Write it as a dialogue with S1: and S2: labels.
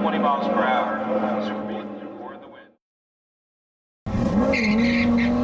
S1: Twenty miles per hour. Super beam, the wind.